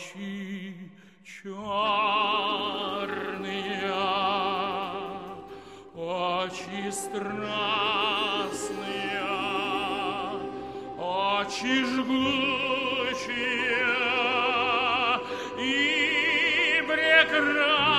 Очи черные, очи страстные, очи жгучие и прекрасные.